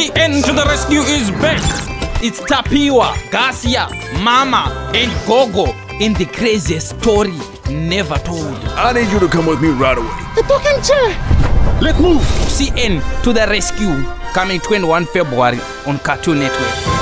CN to the rescue is back. It's Tapiwa, Garcia, Mama, and Gogo in the craziest story never told. I need you to come with me right away. The talking chair. Let's move. CN to the rescue coming 21 February on Cartoon Network.